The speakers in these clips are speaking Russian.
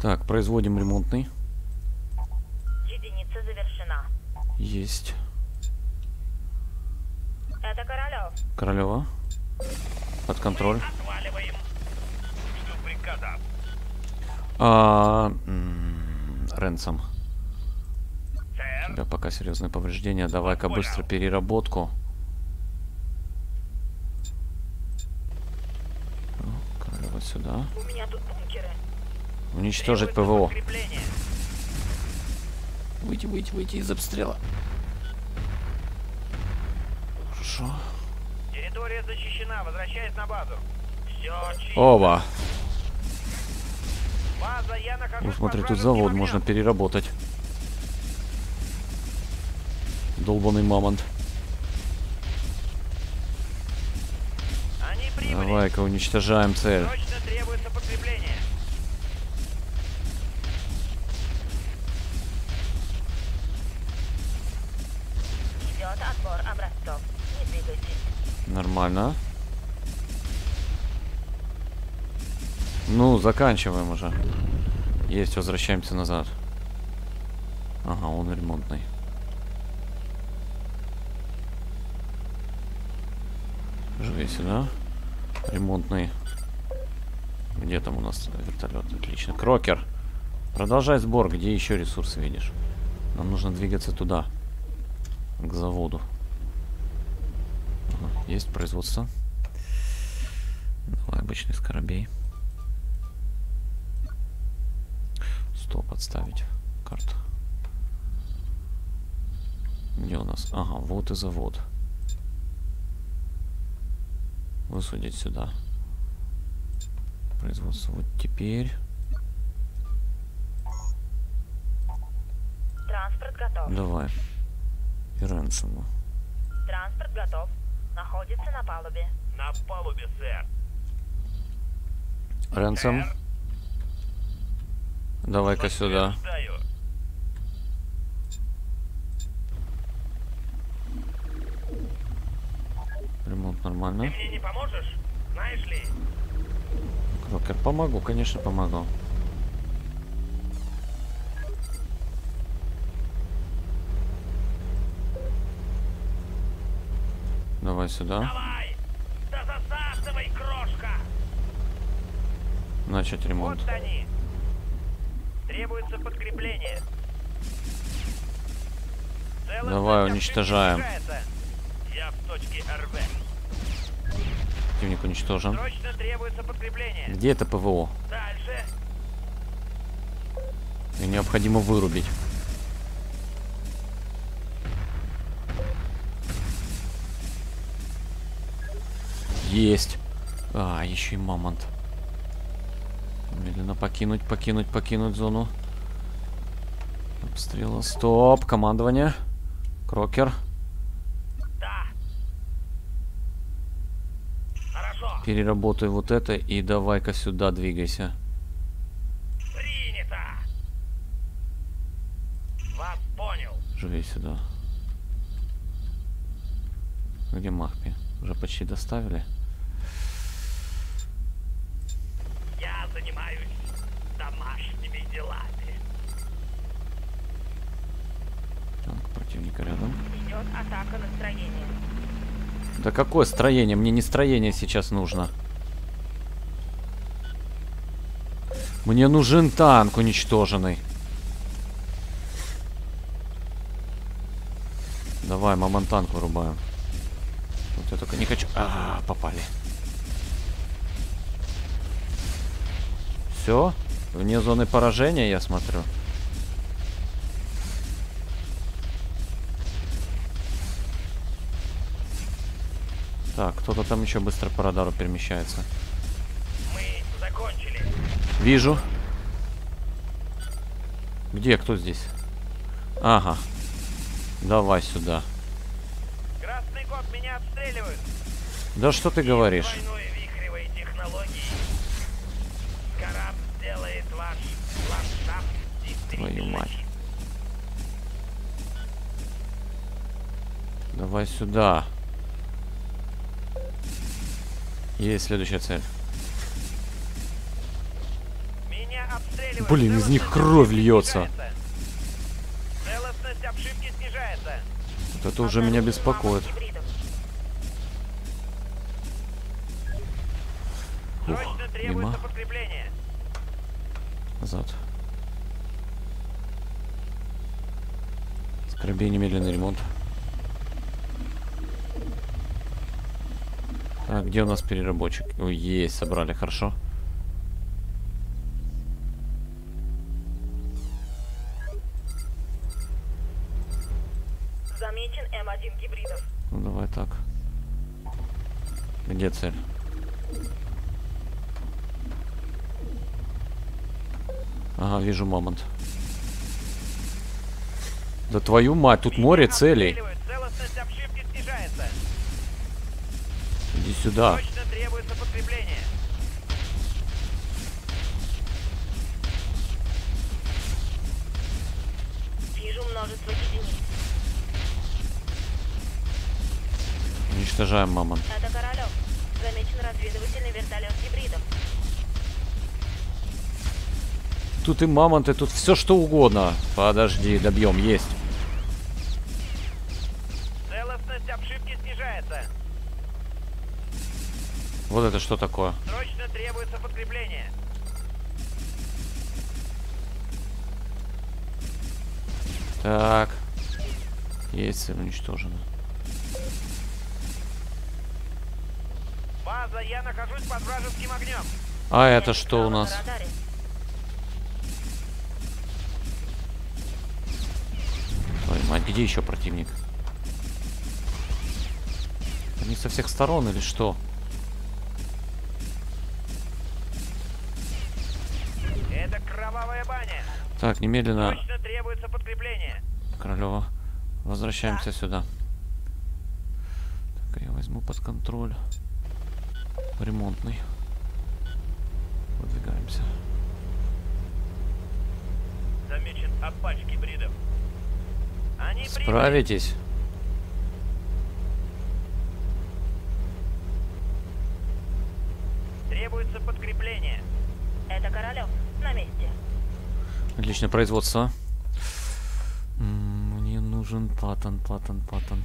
Так, производим ремонтный. Единица завершена. Есть. Это Королев. Королева. Под контроль. Отваливаем. Жду приказа. А, Ренсом. У тебя пока серьезные повреждения. Давай-ка быстро переработку. Королева сюда. У меня тут бункеры. Уничтожить ПВО. подкрепление. Выйти, выйти, выйти из обстрела. Хорошо. Территория защищена. Возвращаюсь на базу. Все чисто. Оба. База, я нахожусь Ну, смотри, тут завод огнем. можно переработать. Долбанный мамонт. Давай-ка уничтожаем цель. Отбор образцов. Не двигайтесь. Нормально. Ну, заканчиваем уже. Есть, возвращаемся назад. Ага, он ремонтный. Живи сюда. Ремонтный. Где там у нас вертолет? Отлично. Крокер. Продолжай сбор. Где еще ресурсы видишь? Нам нужно двигаться туда. К заводу. Есть производство. Давай обычный скоробей. Стоп, отставить карту. Где у нас? Ага, вот и завод. Высадить сюда. Производство вот теперь. Транспорт готов. Давай. И Ренсому. Транспорт готов. Находится на палубе. На палубе, сэр. Ренсом, давай-ка сюда. Ремонт Ты нормально. мне не поможешь? Знаешь ли? Крокер, помогу, конечно, помогу. Давай сюда. Давай! Да засасывай, крошка! Начать ремонт. Вот они! Требуется подкрепление. Целый Давай, уничтожаем. Я в точке РВ. Противник уничтожен. Срочно требуется подкрепление. Где это ПВО? Дальше. И необходимо вырубить. Есть. А, еще и мамонт. Медленно покинуть, покинуть, покинуть зону. Обстрела. Стоп. Командование. Крокер. Да. Хорошо. Переработай вот это и давай-ка сюда двигайся. Принято. Вас понял. Живей сюда. Где Махпи? Уже почти доставили. Я занимаюсь домашними делами. Так, противника рядом. Идет атака на строение. Да какое строение? Мне не строение сейчас нужно. Мне нужен танк уничтоженный. Давай, мамон танк вырубаем. Вот я только не хочу... А, попали. Все? Вне зоны поражения, я смотрю. Кто-то там еще быстро по радару перемещается. Мы закончили. Вижу. Где? Кто здесь? Ага. Давай сюда. Красный кот, меня обстреливают. Да что ты говоришь? Двойной вихревой технологии. Караб сделает ваш ландшафт Твою мать. Давай сюда. Есть следующая цель. Блин, из них кровь льется. Вот это уже меня беспокоит. Ух, мимо. Назад. Скоробей немедленный ремонт. Так, где у нас переработчик? Ой, есть, собрали, хорошо. Замечен М1 гибридов. Ну давай так. Где цель? Ага, вижу мамонт. Да твою мать, тут море целей. Сюда. Уничтожаем мамонт. Это Королев. Замечен разведывательный вертолет гибридов. Тут и мамонты, тут все что угодно. Подожди, добьем, есть. Целостность обшивки снижается. Вот это что такое? Срочно требуется подкрепление. Так. Есть цель уничтожена. База, я нахожусь под вражеским огнем. А это что у на нас? Твою мать, где еще противник? Они со всех сторон или что? Так, немедленно, Срочно требуется подкрепление. Королева, возвращаемся сюда. Так, я возьму под контроль ремонтный. Выдвигаемся. Замечен апач гибридов. Они. Справитесь подкрепление. Это Королев. На месте. Отличное производство. Мне нужен паттон, паттон, паттон.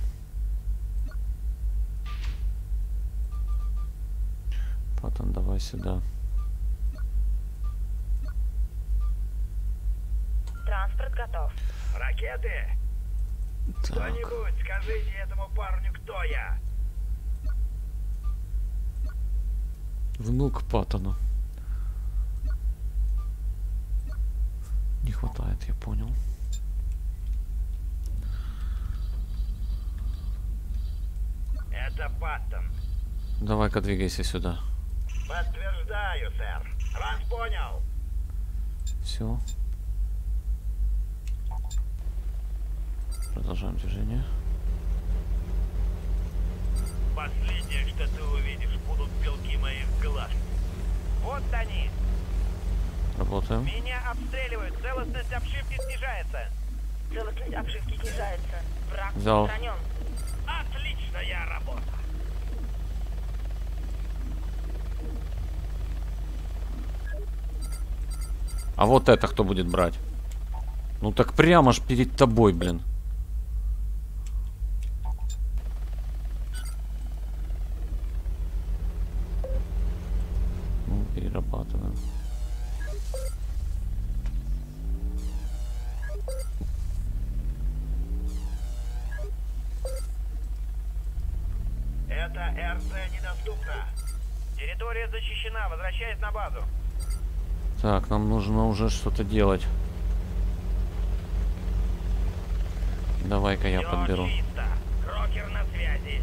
Паттон, давай сюда. Транспорт готов. Ракеты? Кто-нибудь скажите этому парню, кто я. внук Паттона. Не хватает, я понял. Это Паттон. Давай-ка двигайся сюда. Подтверждаю, сэр. Вас понял. Все. Продолжаем движение. Последнее, что ты увидишь, будут белки моих глаз. Вот они. Работаем. Меня обстреливают. Целостность обшивки снижается. Целостность обшивки снижается. Враг Взял. устранен. Отличная работа. А вот это кто будет брать? Ну так прямо ж перед тобой, блин. Защищена. Возвращаясь на базу. Так, нам нужно уже что-то делать. Давай-ка я Всё подберу. чисто. Крокер на связи.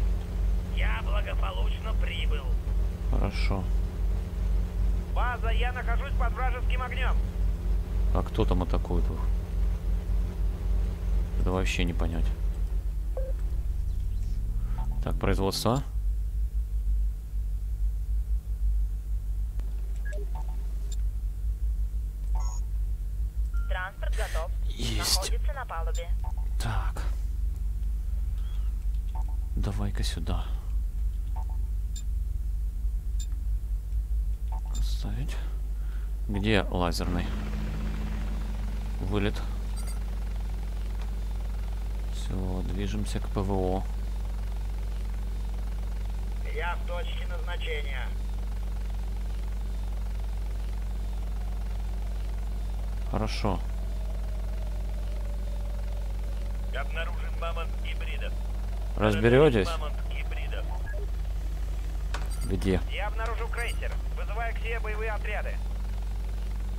Я благополучно прибыл. Хорошо. База, я нахожусь под вражеским огнем. А кто там атакует их? Это вообще не понять. Так, производство. Транспорт готов. Есть. Находится на палубе. Так. Давай-ка сюда. Ставить. Где лазерный? Вылет. Все, движемся к ПВО. Я в точке назначения. Хорошо. Обнаружен мамонт гибридов. Разберетесь? Где? Я обнаружил крейсер. Вызываю к себе боевые отряды.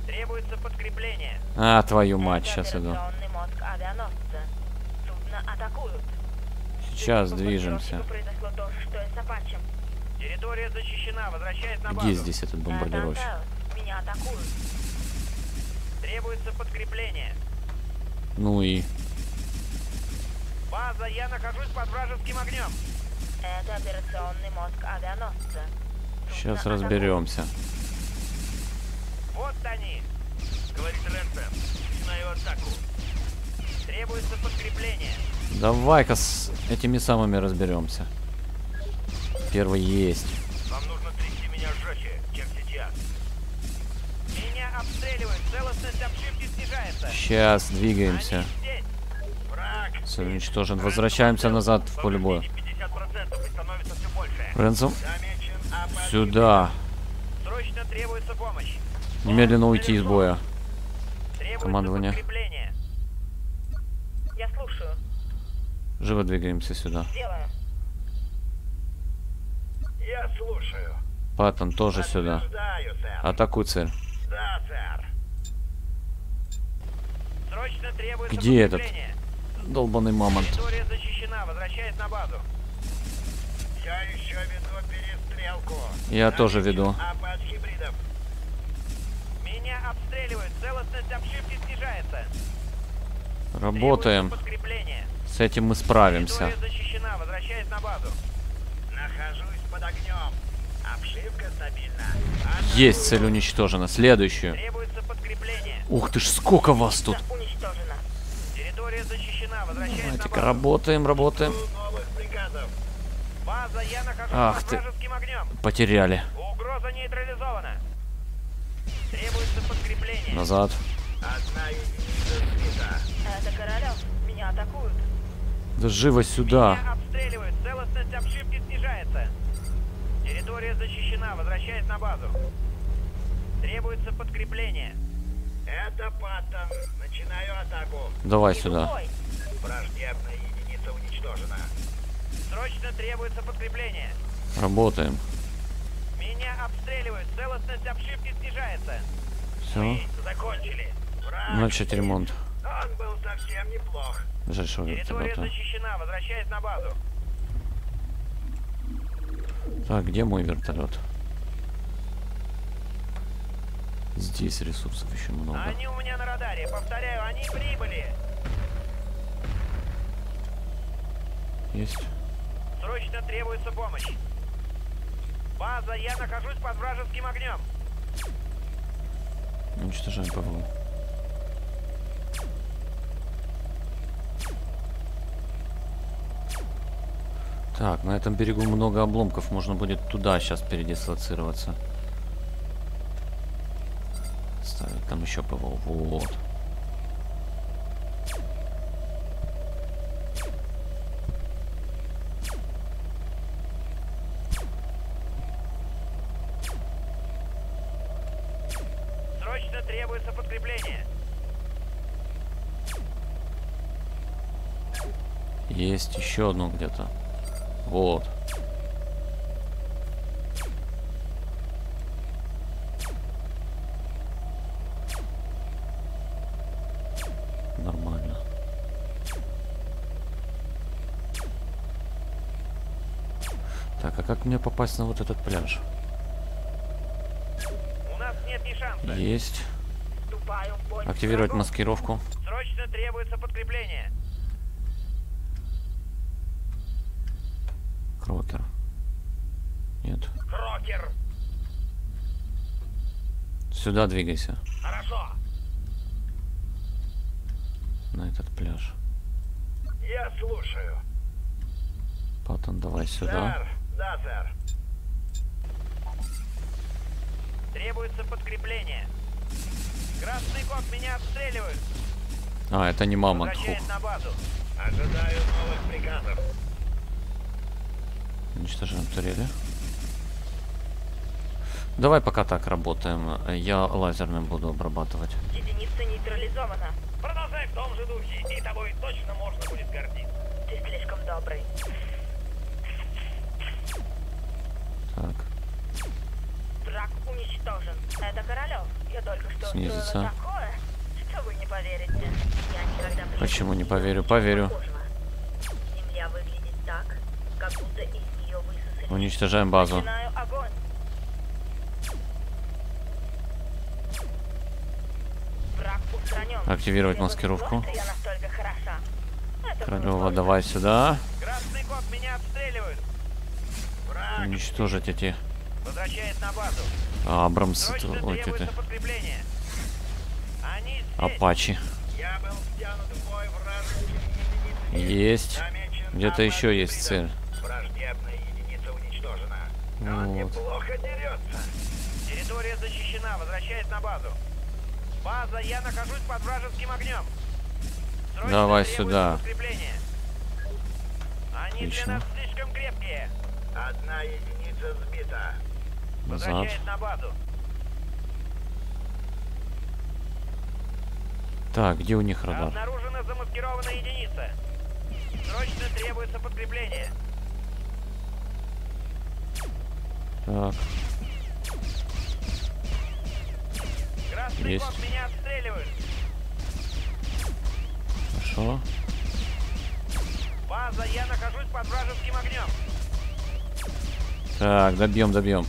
Требуется подкрепление. А, твою мать, сейчас иду. Сейчас движемся. Территория защищена. Возвращаюсь на базу. Где здесь этот бомбардировщик? Меня атакуют. Требуется подкрепление. Ну и... База, я нахожусь под вражеским огнем. Это операционный мозг авианосца. Сейчас атакуют. разберемся. Вот они. Говорит Ренсен. Начинаю атаку. Требуется подкрепление. Давай-ка с этими самыми разберемся. Первый есть. Вам нужно трясти меня жестче, чем сейчас. Меня обстреливают. Целостность обшивки снижается. Сейчас двигаемся. Они. Все уничтожен. Возвращаемся назад в поле боя. 50% и становится все больше. Ренсом, сюда. Срочно требуется помощь. Немедленно уйти из боя. Командование. подкрепление. Я слушаю. Живо двигаемся сюда. Я слушаю. Паттон тоже сюда. Атакуй цель. Да, сэр. Срочно требуется Где этот? Долбаный мамонт. Территория защищена. Возвращаюсь на базу. Я еще веду перестрелку. Я тоже веду. Хибридов. Меня обстреливают. Целостность обшивки снижается. Работаем. С этим мы справимся. Защищена. Возвращаюсь на базу. Нахожусь под огнем. Обшивка стабильна. Есть цель уничтожена. Следующую. Ух ты ж, сколько вас тут. Да, уничтожено. Территория защищена. Возвращаюсь на Давайте-ка работаем, работаем. новых приказов. База, я нахожусь Ах под ты. вражеским огнем. Потеряли. Угроза нейтрализована. Требуется подкрепление. Назад. Одна единица. Это Королев. Меня атакуют. Да живо сюда. Меня обстреливают. Целостность обшивки снижается. Территория защищена. Возвращаюсь на базу. Требуется подкрепление. Это Паттон. Начинаю атаку. Давай Иду сюда. бой. Враждебная единица уничтожена. Срочно требуется подкрепление. Работаем. Меня обстреливают. Целостность обшивки снижается. Все. Мы закончили. Враг. Начать ремонт. Он был совсем неплох. Ближайшего Территория вертолета. защищена. Возвращаюсь на базу. Так, где мой вертолет? Здесь ресурсов еще много. Они у меня на радаре. Повторяю, они прибыли. Есть. Срочно требуется помощь. База, я нахожусь под вражеским огнем. Уничтожаем ПВО. Так, на этом берегу много обломков. Можно будет туда сейчас передислоцироваться. Ставить там еще ПВО. Вот. Срочно требуется подкрепление. Есть еще одно где-то. Вот. Нормально. Так, а как мне попасть на вот этот пляж? У нас нет ни шанса. Есть. Активировать маскировку. Срочно требуется подкрепление. Крокер. Нет. Крокер. Сюда двигайся. Хорошо. На этот пляж. Я слушаю. Паттон, давай сюда. Сэр. Да, сэр. Требуется подкрепление. Красный кот, меня обстреливают. А, это не мама. Возвращает на базу. Ожидаю новых приказов. Уничтожаем турели. Давай пока так работаем. Я лазерным буду обрабатывать. Единица нейтрализована. Продолжай в том же духе, и тобой точно можно будет гордиться. Ты слишком добрый. Так. Враг уничтожен. Это Королев. Я только что Снизится. такое, что вы не поверите. Я никогда Почему не поверю? Поверю. Земля выглядит так, как будто из нее высосали. Уничтожаем базу. Начинаю огонь. Враг устранен. Активировать маскировку. маскировки Я настолько хороша. Это было Королева, давай сюда. Красный кот, меня обстреливают. Враг Уничтожить эти Возвращает на базу. Абрамс. Срочно Ой, это. Апачи. Есть. Где-то еще есть цель. гибридов. Враждебная единица уничтожена. Он Вот. неплохо дерется. Территория защищена. Возвращает на базу. База, я нахожусь под вражеским огнем. Срочно Давай сюда. для Отлично. нас слишком крепкие. Одна единица сбита. Назад. Возвращает на базу. Так, где у них радар? Обнаружена замаскированная единица. Срочно требуется подкрепление. Так, Красный Есть. меня обстреливают. хорошо. База, я нахожусь под вражеским огнем. Так, добьем, добьем.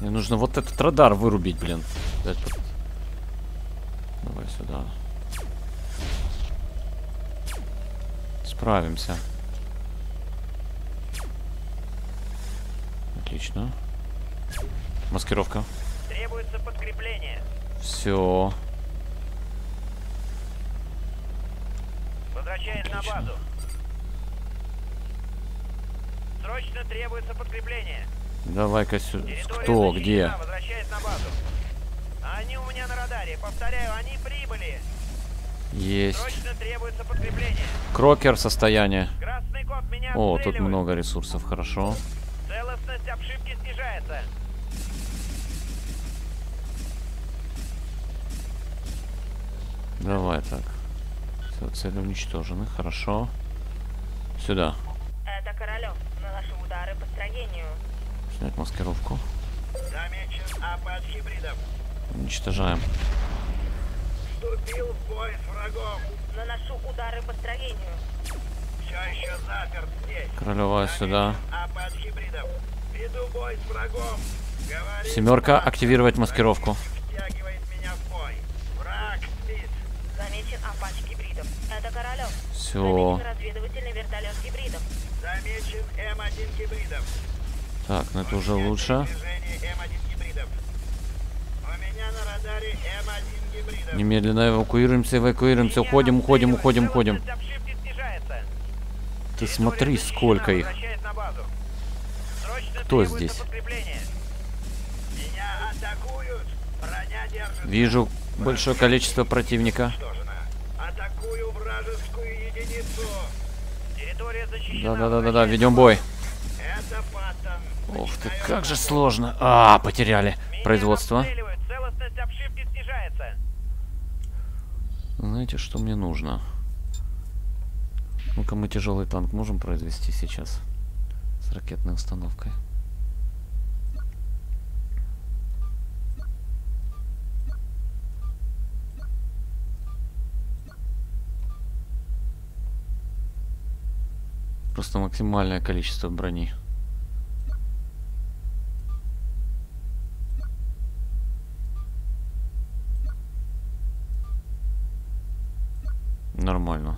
Мне нужно вот этот радар вырубить, блин. Давай сюда. Справимся. Отлично. Маскировка. Требуется подкрепление. Все. Возвращает Отлично. на базу. Срочно требуется подкрепление. Давай-ка сюда. Кто? Где? Возвращает на базу. Они у меня на радаре. Повторяю, они прибыли. Есть. Крокер состояние. Красный кот меня О, тут много ресурсов, хорошо. Целостность обшивки снижается. Давай так. Все, цели уничтожены, хорошо. Сюда. Это Королев. Наношу удары по строению. Снять маскировку. Уничтожаем. Вступил в бой с врагом. Наношу удары по строению. Все еще заперт здесь. Королева сюда. Веду бой с врагом. Говорит Семерка, активировать маскировку. Втягивает меня в бой. Враг спит. Замечен Апач гибридов. Это Королев. Все. Замечен разведывательный вертолет гибридов. Замечен М1 гибридов. Так, ну это уже лучше. Движение М1 гибридов. У меня на радаре М1 гибридов. Немедленно эвакуируемся, эвакуируемся. Уходим, уходим, уходим, уходим. Ты смотри, сколько их. Кто здесь? Вижу большое количество противника. Возвращает ведем бой. Это Паттон. Ух ты, как же сложно. А, потеряли производство. Знаете, что мне нужно? Ну-ка, мы тяжелый танк можем произвести сейчас с ракетной установкой. Просто максимальное количество брони. Нормально.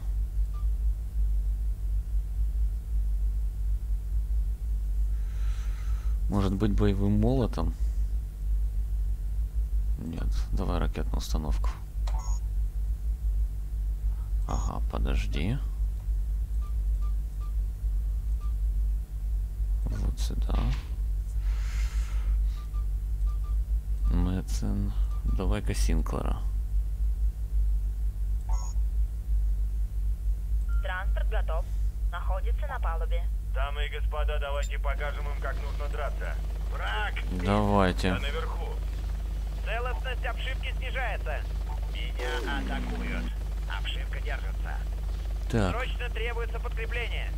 Может быть боевым молотом? Нет, давай ракетную установку. Ага, подожди. Вот сюда. Мэтсон. Давай-ка Синклера. Транспорт готов. Находится на палубе. Дамы и господа, давайте покажем им, как нужно драться. Враг! Давайте. Я наверху. Целостность обшивки снижается. Меня атакуют. Обшивка держится. Так, Срочно требуется подкрепление.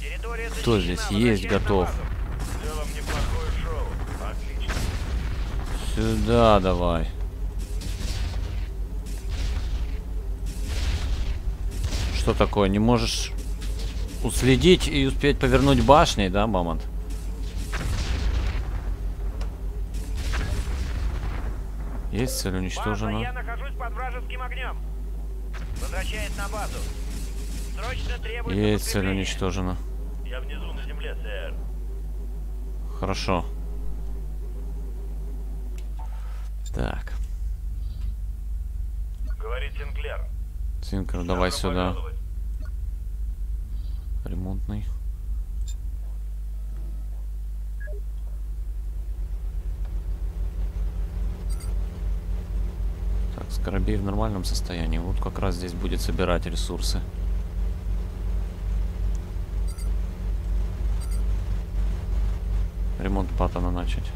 Территория Кто здесь есть, готов? В целом неплохое шоу. Отлично. сюда давай. Что такое? Не можешь уследить и успеть повернуть башней, да, Мамонт? Есть цель База, уничтожена. я нахожусь под вражеским огнем. Возвращаясь на базу. Срочно требуется Есть цель уничтожена. Я внизу на земле, сэр. Хорошо. Так, Говорит Синклер. Цинкер, давай сюда. пожаловать. Ремонтный. Так, Скоробей в нормальном состоянии. Вот как раз здесь будет собирать ресурсы. Ремонт паттона начать.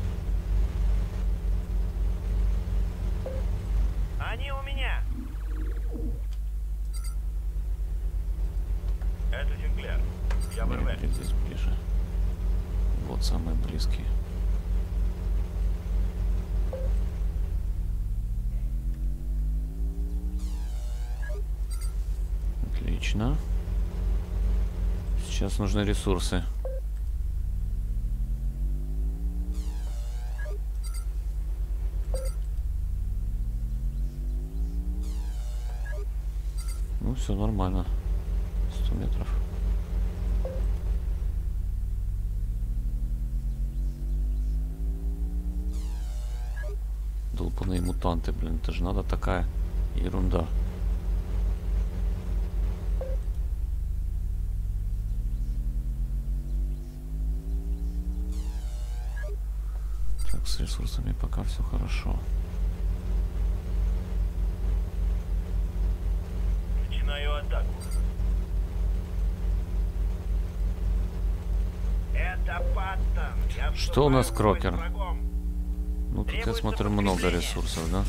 Вот самый близкий. Отлично. Сейчас нужны ресурсы. Ну, все нормально. 100 метров. Долбаные мутанты, блин, это же надо такая ерунда. Так, с ресурсами пока все хорошо. Начинаю атаку. Что у нас, Крокер? врагом. Ну, тут я смотрю много ресурсов, да?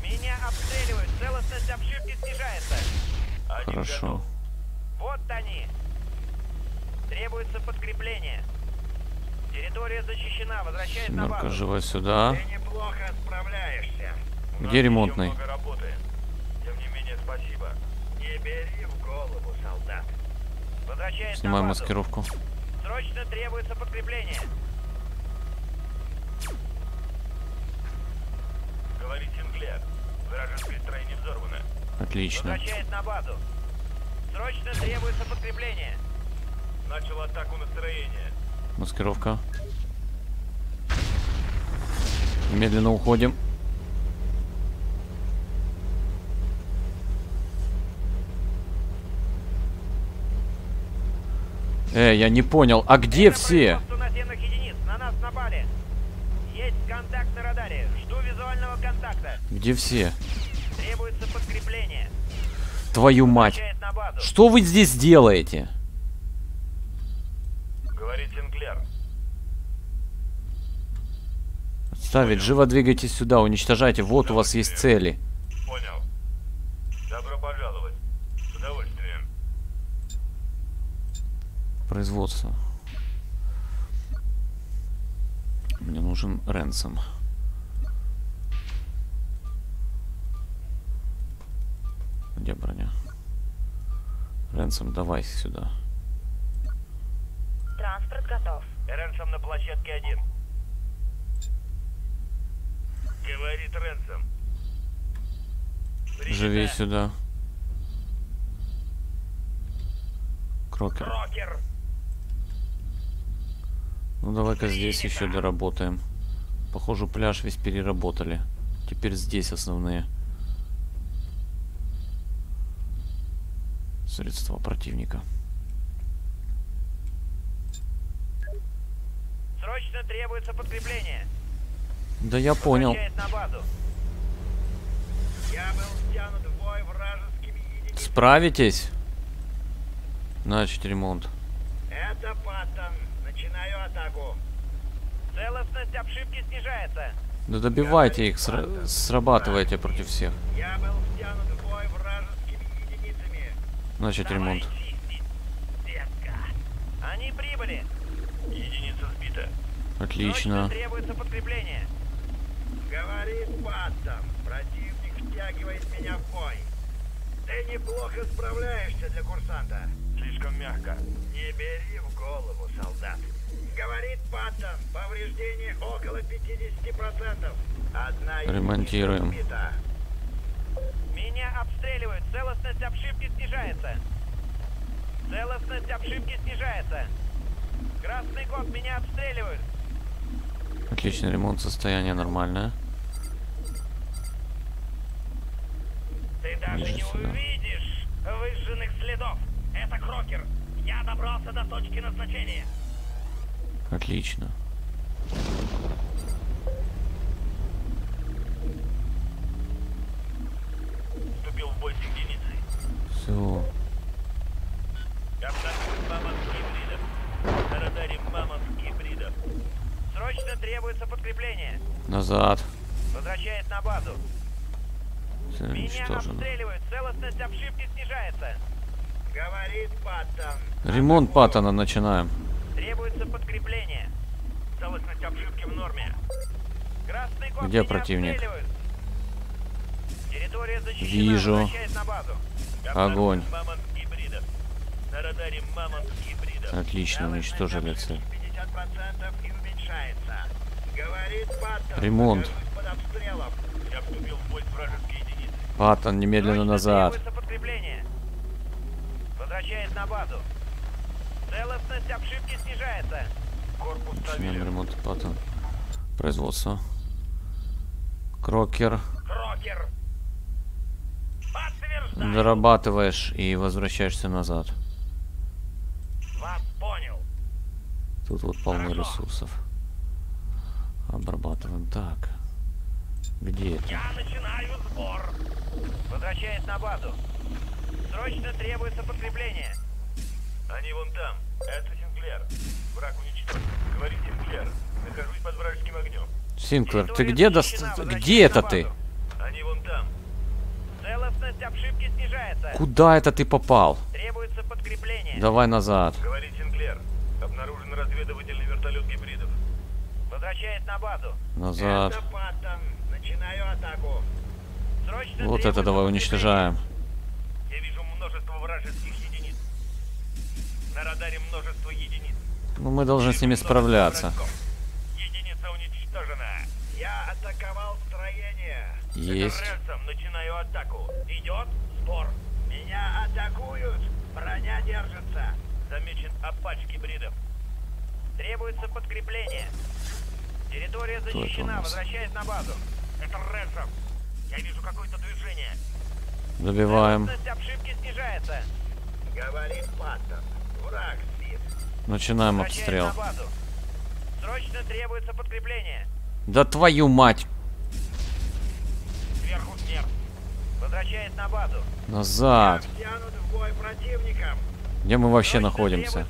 Меня обстреливают. Целостность обшивки снижается. Хорошо. Вот они. Требуется подкрепление. Территория защищена. Возвращаясь на базу. живо сюда. Ты неплохо справляешься. Где ремонтный? Тем не менее, спасибо. Не бери в голову, солдат. Возвращаясь базу. маскировку. Срочно требуется подкрепление. Говорит Синклер. Вражеское строение взорвано. Отлично. Возвращаясь на базу. Срочно требуется подкрепление. Начал атаку на строение. Маскировка. Медленно уходим. Э, я не понял, а где Это все? На нас напали. Есть контакт на радаре. Визуального контакта. Где все? Требуется подкрепление. Твою мать. Что вы здесь делаете? Говорит Синклер. Ставить, живо двигайтесь сюда, уничтожайте. Вот у вас есть цели. Понял. Добро пожаловать. С удовольствием. Производство. Мне нужен Ренсом. Где броня? Ренсом, давай сюда. Транспорт готов. Ренсом на площадке один. Говорит Ренсом. Принято. Живи сюда. Крокер. Рокер. Ну давай-ка здесь еще доработаем. Похоже, пляж весь переработали. Теперь здесь основные средства противника. Срочно требуется подкрепление. Да я понял. Я. Справитесь? Начать ремонт. Это Паттон. Начинаю атаку. Целостность обшивки снижается. Да добивайте их, сра- срабатывайте против всех. Я был втянут в. Начать ремонт. Они прибыли. Единица сбита. Отлично. требуется подкрепление. Говорит Паттон. Противник втягивает меня в бой. Ты неплохо справляешься для курсанта. Слишком мягко. Не бери в голову, солдат. Говорит Паттон, повреждение около 50%. Одна Ремонтируем. сбита. Меня обстреливают. Целостность обшивки снижается. Целостность обшивки снижается. Красный код, меня обстреливают. Отлично, ремонт состояние нормальное. Ты даже Ниже не сюда. увидишь выжженных следов. Это Крокер. Я добрался до точки назначения. Отлично. Бой с единицей. Все. Обнаружен мамонт гибридов. Радаре мамонт гибридов. Срочно требуется подкрепление. Назад. Возвращает на базу. Всё Меня уничтожено. обстреливают. Целостность обшивки снижается. Говорит Паттон. Ремонт Паттона начинаем. Требуется подкрепление. Целостность обшивки в норме. Где противник? обстреливают. Вижу. Огонь. Отлично, уничтожили цель. обшивки 50% и уменьшается. Говорит Паттон. Ремонт. Паттон, немедленно назад. Возвращает на базу. Целостность обшивки снижается. Корпус Начинаем ремонт Паттон. Производство. Крокер. Крокер. Подтверждаю. Дорабатываешь и возвращаешься назад. Вас понял. Тут вот полно Хорошо. ресурсов. Обрабатываем. Так. Где это? Я начинаю сбор. Возвращает на базу. Срочно требуется подкрепление. Они вон там. Это Синклер. Враг уничтожен. Говори, Синклер. Нахожусь под вражеским огнем. Синклер, ты где дост... Где это ты? базу. Они вон там. Целостность обшивки снижается. Куда это ты попал? Требуется подкрепление. Давай назад. Говори, Синклер. Обнаружен разведывательный вертолет гибридов. Возвращает на базу. Назад. Это Паттон. Начинаю атаку. Срочно Вот это давай уничтожаем. Я вижу множество вражеских единиц. На радаре множество единиц. Ну мы должны с ними справляться. врагов. Единица уничтожена. Я атаковал. Есть. Рельсом начинаю атаку. Идет сбор. Меня атакуют. Броня держится. Замечен апач гибридов. Требуется подкрепление. Территория защищена. нас? Возвращает на базу. Это Рельсом. Я вижу какое-то движение. Добиваем. Обшивки снижается. Говорит Паттон. Враг сбит. Начинаем обстрел. на. Срочно требуется подкрепление. Да твою мать! Сверху смерть. Возвращает на базу. Назад. Где мы вообще Срочно находимся?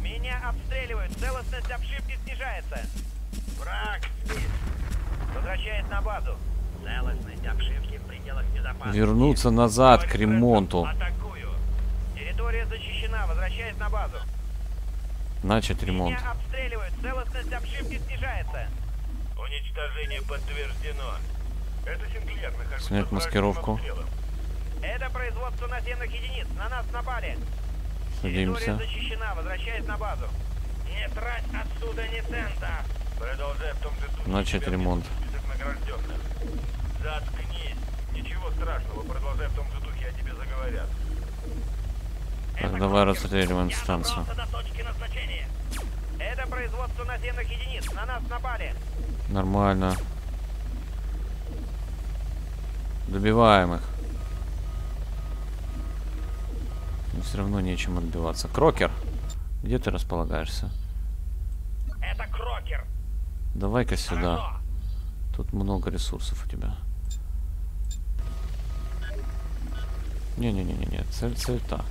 Меня обстреливают. Целостность обшивки снижается. Враг сбит. Возвращает на базу. Целостность обшивки в пределах безопасности. Вернуться назад к ремонту. Атакую. Территория защищена. Возвращает на базу. Начать ремонт. Меня обстреливают. Целостность обшивки снижается. Уничтожение подтверждено. Это Синклер. Нахожусь Снять маскировку. Это производство наземных единиц. На нас напали. Садимся. защищена. Возвращает на базу. Не трать отсюда ни цента. Продолжай в том же духе. Начать ремонт. Заткнись. Ничего страшного. Продолжай в том же духе, о тебе заговорят. Так, давай расстреливаем станцию. Это производство наземных единиц. На нас напали. Нормально. Добиваем их. Но все равно нечем отбиваться. Крокер, Где ты располагаешься? Это Крокер. Давай-ка сюда. Хорошо. Тут много ресурсов у тебя. Не-не-не-не, цель, цель та.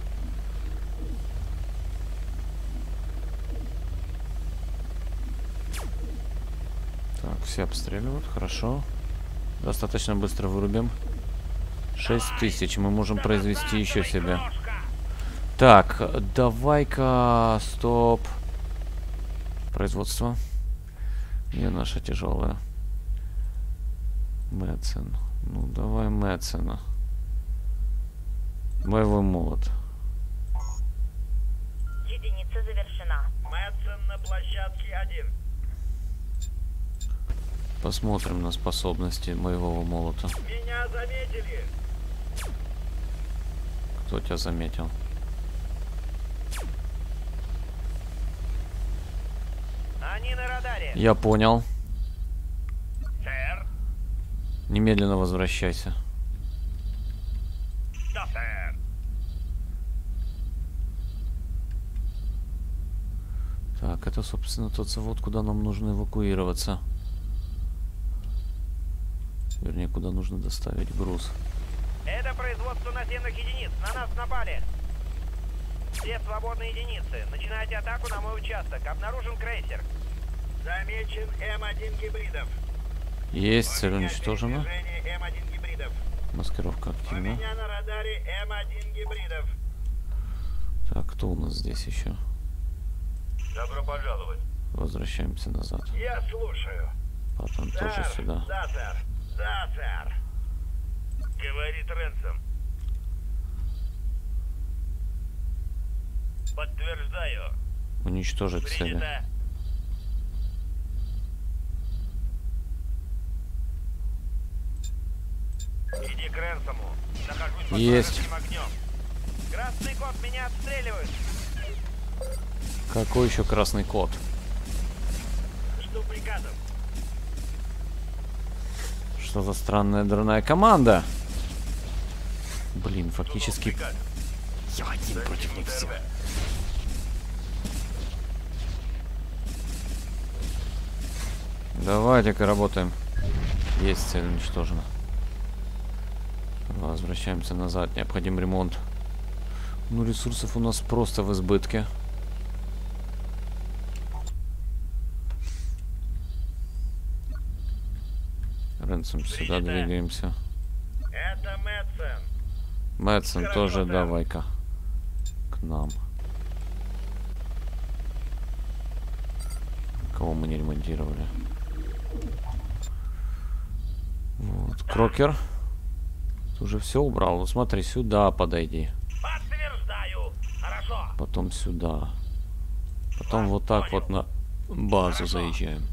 Все обстреливают, хорошо. Достаточно быстро вырубим. 6 тысяч, мы можем произвести еще себе. Так, давай-ка, стоп. Производство. Не наша тяжелая. Мэцен. Ну, давай Мэцена. Боевой молот. Единица завершена. Мэтсон на площадке один. Посмотрим на способности боевого молота. Меня заметили. Кто тебя заметил? Они на радаре. Я понял. Сэр. Немедленно возвращайся. Да, сэр. Так, это, собственно, тот завод, куда нам нужно эвакуироваться. Вернее, куда нужно доставить груз. Это производство наземных единиц. На нас напали. Все свободные единицы. Начинайте атаку на мой участок. Обнаружен крейсер. Замечен М1 гибридов. Есть, цель уничтожена. передвижение М1 гибридов. Маскировка У активна. меня на радаре М1 гибридов. Так, кто у нас здесь еще? Добро пожаловать. Возвращаемся назад. Я слушаю. Потом тоже Сэр. сюда. Да, сэр. Да, сэр. Говорит Рэнсом. Подтверждаю. Уничтожить цели. Принято. Иди к Рэнсому. Нахожусь под Есть. огнем. Красный кот, меня отстреливают. Какой еще красный код? Жду приказов. Что за странная дурная команда? Блин, фактически я один против них всех. Давайте-ка работаем. Есть цель уничтожена. Возвращаемся назад. Необходим ремонт. Ну, ресурсов у нас просто в избытке. Ренсом сюда двигаемся. Это Мэтсон. Мэтсон Хорошо, тоже давай-ка к нам. Кого мы не ремонтировали? Вот. Крокер. Ты уже все убрал. Ну смотри, сюда подойди. Подтверждаю. Хорошо. Потом сюда. Потом вот так вот на базу заезжаем.